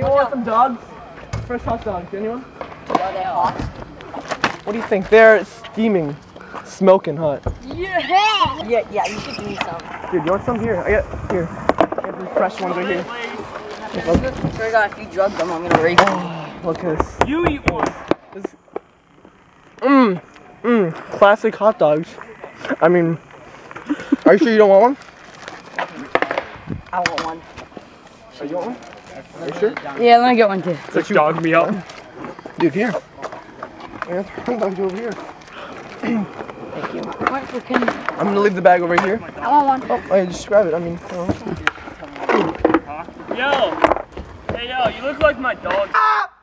dogs? Fresh hot dogs, anyone? Are they hot? What do you think? They're steaming, smoking hot. Yeah, yeah, yeah, you should give me some. Dude, you want some? Here, I got, here. I got these fresh ones right here. Sure God, if you drug them, I'm gonna rape you. Look at this. You eat one. Mmm, mmm, classic hot dogs. I mean, are you sure you don't want one? I want one. Are you want one? Are you sure? Yeah, let me get one too. Just dog me up. Dude, here. Yeah, hot dogs over here. Thank you. What for Kenny? I'm gonna leave the bag over here. I want one. Oh, yeah, just grab it. I mean, I. Yo. Hey, yo, you look like my dog. Ah!